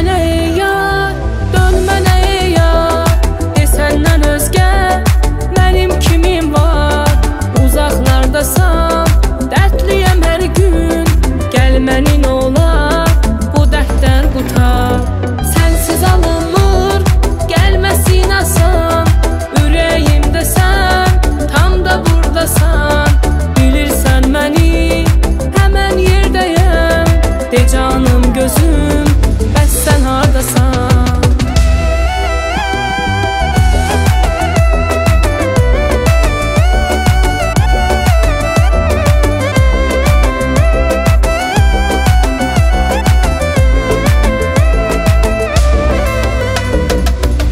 mənə ya Dön mənə ya. De səndən özgə Mənim kimim var? Uzaqlardasan Dərdliyəm hər gün. Gəl məni nola Bu dərddən qutar Sənsiz alınmır Gəlməsin asan Ürəyimdə sən Tam da burdasan haradasan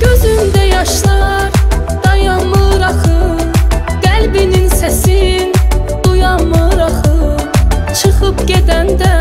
Gözümdə yaşlar dayanmır axı Qəlbinin səsin duyamır axı Çıxıb gedəndə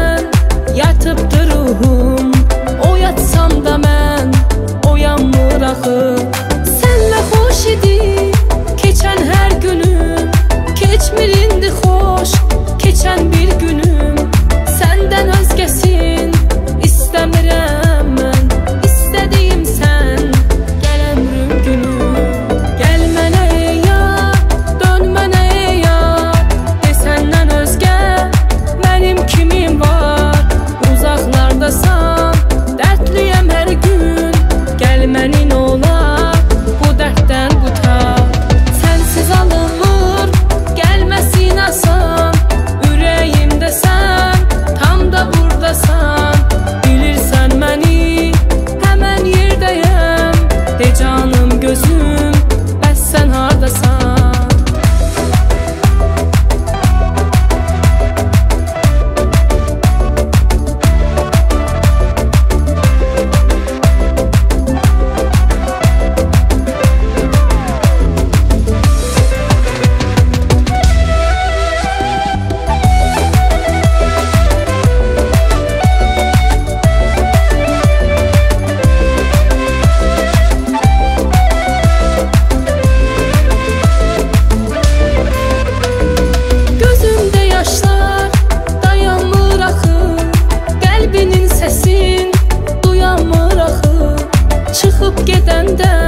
o'qib ketanda